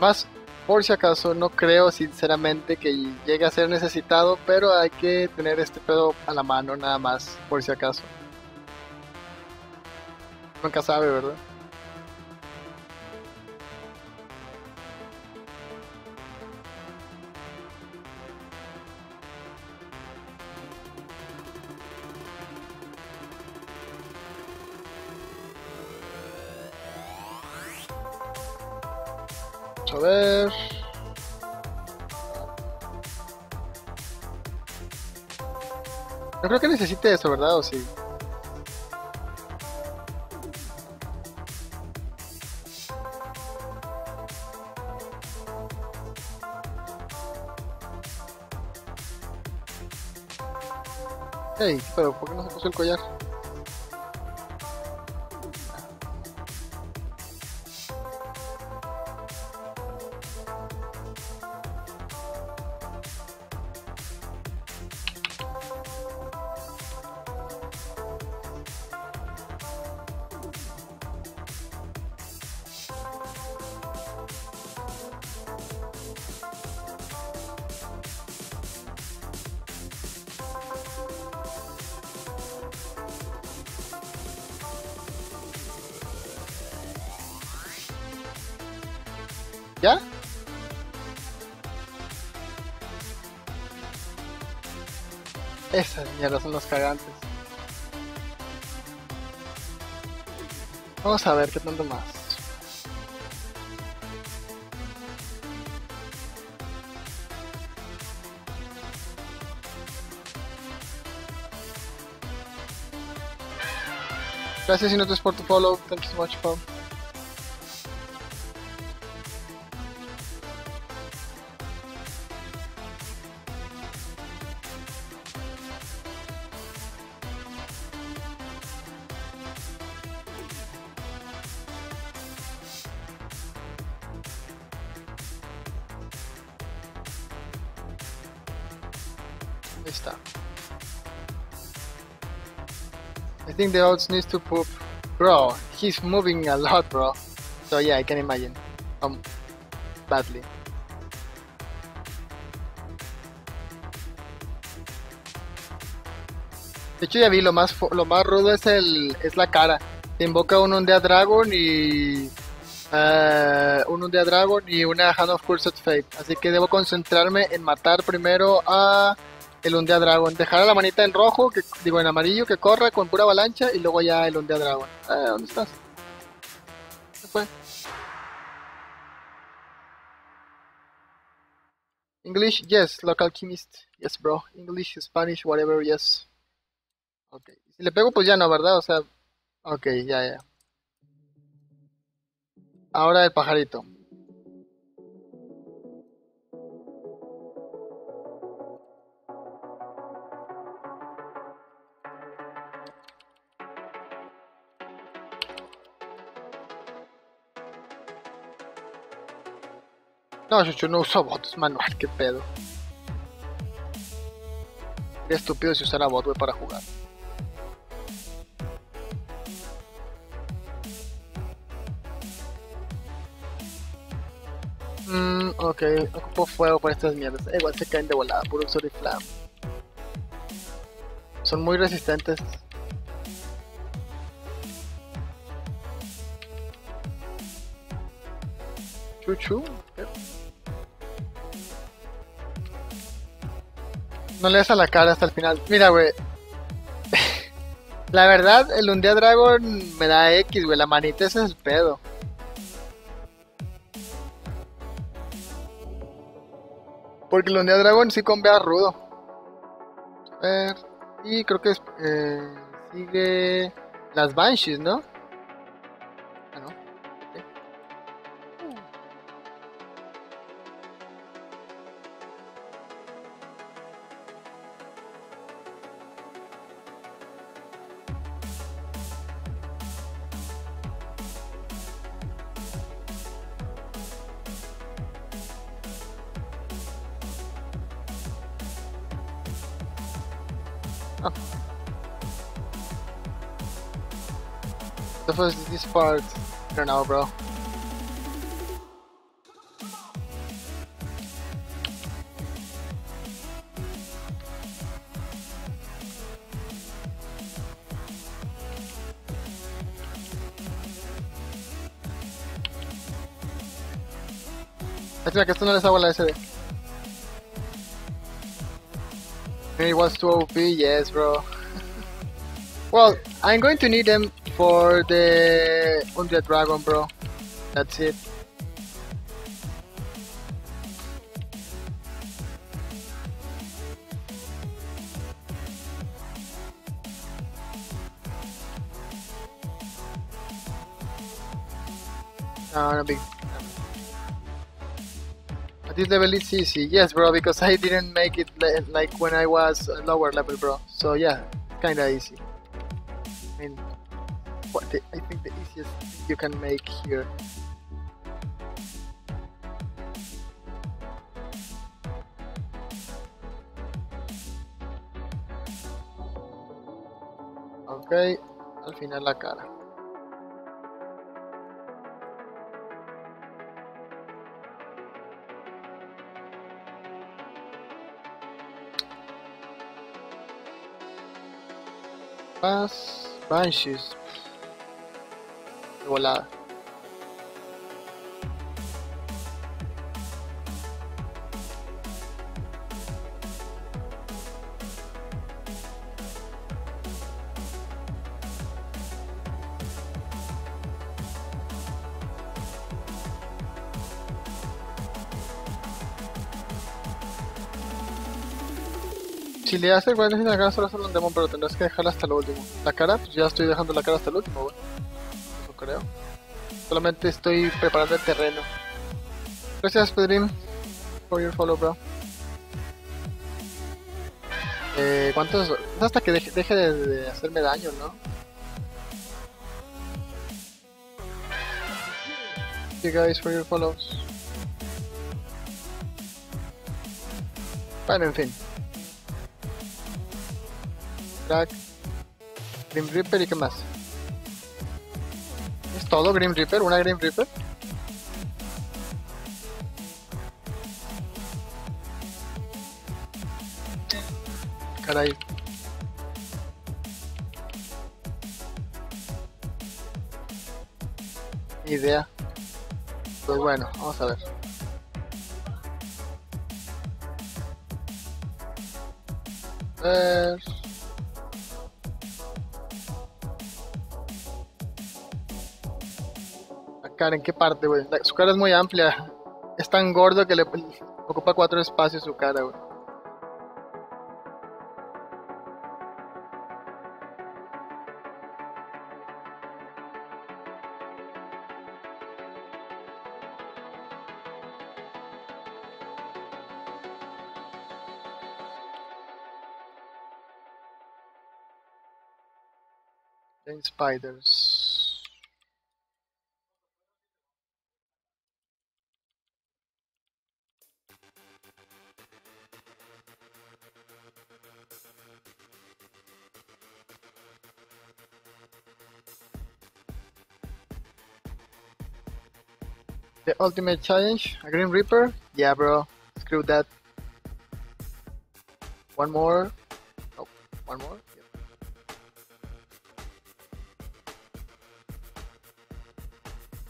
Más por si acaso, no creo sinceramente que llegue a ser necesitado, pero hay que tener este pedo a la mano nada más, por si acaso. Nunca sabe, ¿verdad? Vamos a ver. No creo que necesite eso, ¿verdad? ¿O sí? Hey, pero ¿por qué no se puso el collar? ¿Ya? Esas mierdas son los cagantes. Vamos a ver qué tanto más. Gracias Inotes por tu follow. Thank you so much, Paul. Ahí está. I think the odds needs to poop. Bro, he's moving a lot, bro. So yeah, I can imagine. Um, badly. De hecho ya vi lo más lo más rudo es el es la cara. Te invoca un Undead Dragon y eh, un Undead Dragon y una Hand of Cursed Fate. Así que debo concentrarme en matar primero a el Undead Dragon. Dejar a la manita en rojo, que digo en amarillo, que corra con pura avalancha y luego ya el Undead Dragon. Eh, ¿dónde estás? ¿Qué fue? English, yes, local alchemist. Yes, bro. English, Spanish, whatever, yes. Ok. Si le pego, pues ya no, ¿verdad? O sea, ok, ya, ya. Ahora el pajarito. No, yo, no uso bots manual, qué pedo. Sería estúpido si usara bot, para jugar. Mmm, ok, ocupo fuego para estas mierdas. Igual se caen de volada, puro uso de flam. Son muy resistentes. Chuchu. No le das a la cara hasta el final. Mira, güey. La verdad, el Undead Dragon me da X, güey. La manita es el pedo. Porque el Undead Dragon sí combea rudo. A ver. Y creo que es, eh, sigue las Banshees, ¿no? the first this part for now, bro. Espera, que esto no les hago la SD. It was too OP, yes, bro. well, I'm going to need them for the Undead Dragon, bro. That's it. No, no big. This level is easy. Yes, bro, because I didn't make it like when I was lower level, bro. So yeah, kinda easy. I mean, what the, I think the easiest thing you can make here. Ok, al final la cara. Banshees. Volada. Si le hace igual en la cara solo hacerlo un demon, pero tendrás que dejarla hasta lo último. La cara, pues ya estoy dejando la cara hasta el último, güey. Eso creo. Solamente estoy preparando el terreno. Gracias, Pedrín, por your follow, bro. Eh, ¿cuántos? Hasta que deje, deje de, de hacerme daño, ¿no? Thank you guys for your follows. Bueno, en fin. Crack, Grim Reaper y qué más. ¿Es todo Grim Reaper? ¿Una Grim Reaper? Caray. Ni idea. Pues bueno, vamos a ver. ver. Cara, ¿en qué parte, güey? Su cara es muy amplia. Es tan gordo que le ocupa cuatro espacios su cara, güey. Spiders. The ultimate challenge, a Green Reaper? Yeah, bro. Screw that. One more. Oh, one more. Yep.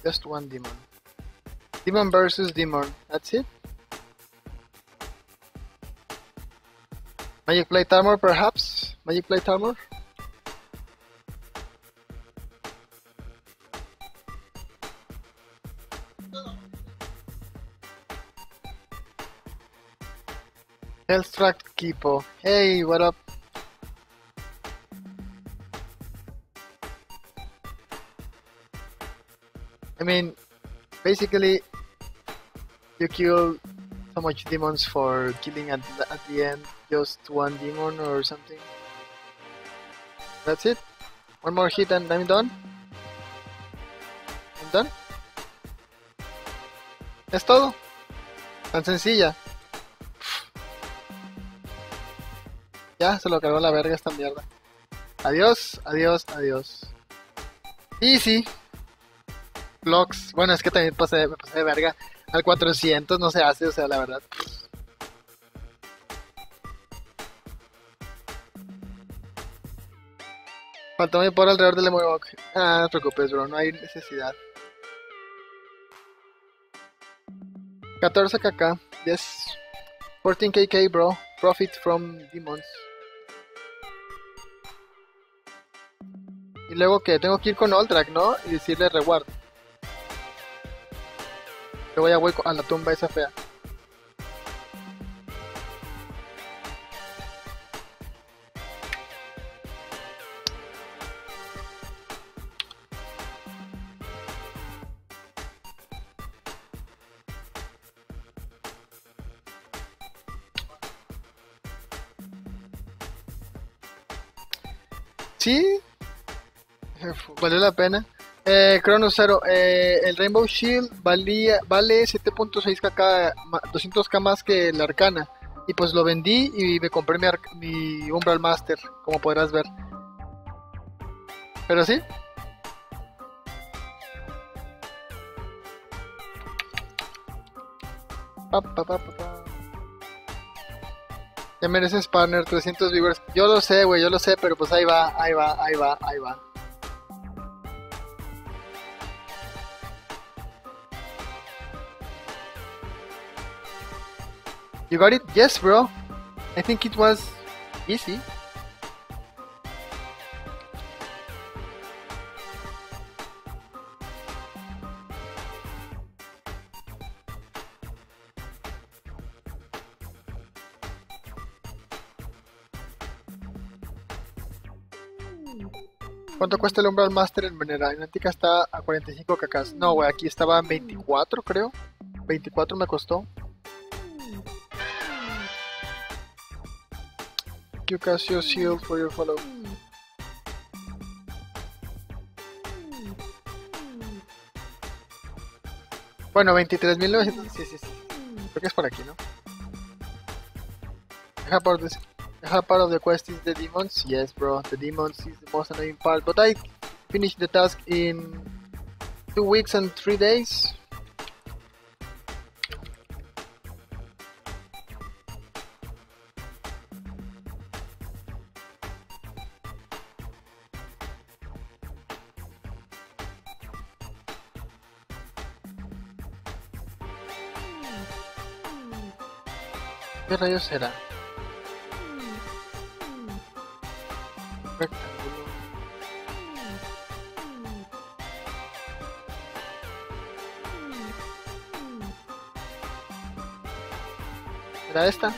Just one demon. Demon versus demon. That's it. Magic plate armor, perhaps? Magic plate armor? Hellstruck Kipo. Hey, what up? I mean, basically, you kill so much demons for killing at the, at the end just one demon or something. That's it. One more hit and I'm done. I'm done. Es todo. Tan sencilla. Ya se lo cargó la verga esta mierda. Adiós, adiós, adiós. Easy. Vlogs. Bueno, es que también pasé, me pasé de verga. Al 400 no se hace, o sea, la verdad. Faltó mi por alrededor del Lemurok. Ah, no te preocupes, bro, no hay necesidad. 14 kk. Yes. 14 kk, bro. Profit from demons. Y luego que tengo que ir con Oldrak, ¿no? Y decirle reward. Luego ya voy a la tumba esa fea. Sí, valió la pena. Eh, Chrono Zero, eh, el Rainbow Shield valía, vale 7.6k, 200k más que el Arcana. Y pues lo vendí y me compré mi, mi Umbral Master, como podrás ver. Pero sí. Ya mereces partner, 300 viewers. Yo lo sé, güey, yo lo sé, pero pues ahí va, ahí va, ahí va, ahí va. You got it? Yes, bro. I think it was easy. ¿Cuánto cuesta el Umbral Master en Venera? En Antica está a 45 cacas. No, güey, aquí estaba a 24, creo. 24 me costó. you Shield for your follow. Bueno, 23.900. Sí, sí, sí. Creo que es por aquí, ¿no? Part, this, how part of the quest is the demons? Yes, bro. The demons is the most annoying part. But I finished the task in two weeks and three days. ¿Qué rayos será? Rectángulo. ¿Será esta?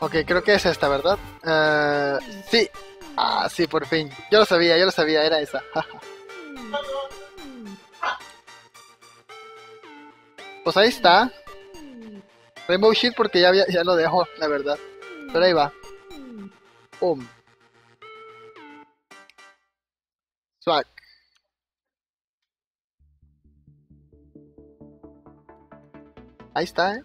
Ok, creo que es esta, ¿verdad? Uh, sí. Ah, sí, por fin. Yo lo sabía, yo lo sabía, era esa. pues ahí está. Rainbow Shield porque ya, ya lo dejo, la verdad. Pero ahí va. Boom. Swag. Ahí está, ¿eh?